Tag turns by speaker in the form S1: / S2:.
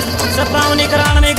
S1: सत्तावन इक्यानवे